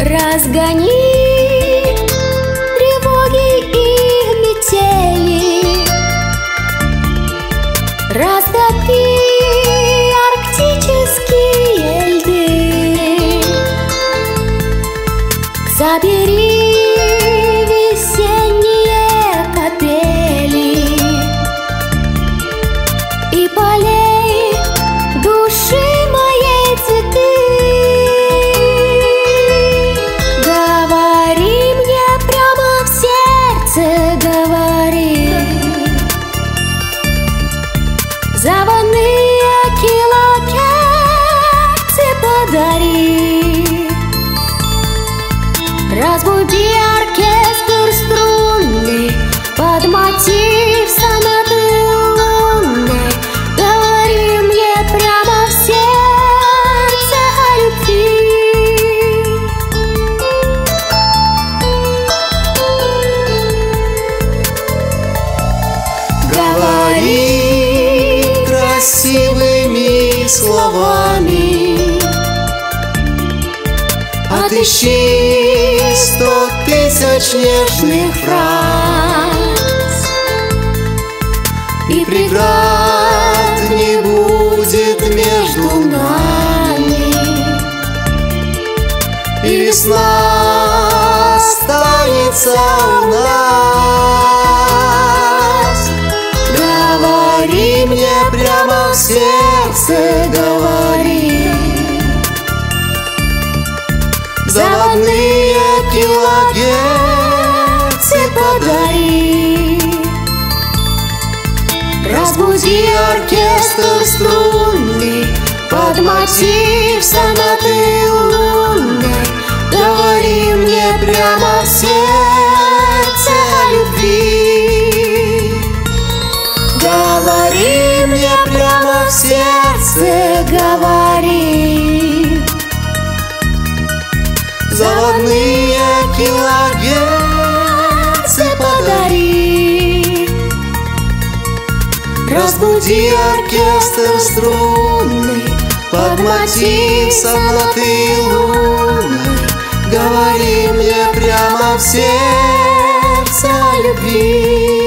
Разгони тревоги и метели. Растопи арктические льды. Забери подари Разбуди оркестр струнный Под мотив сонаты лунной. Говори мне прямо в сердце о любви. Говори красивыми словами Отыщи сто тысяч нежных фраз. И преград не будет между нами И весна останется у нас. Говори мне прямо в сердце, говори Заводные килогерцы подари. Разбуди оркестр струнный Под мотив сонаты лунной Говори мне прямо в сердце о любви. Говори мне прямо в сердце, говори Заводные килогерцы подари. Разбуди оркестр струнный Под мотив сонаты лунной Говори мне прямо в сердце о любви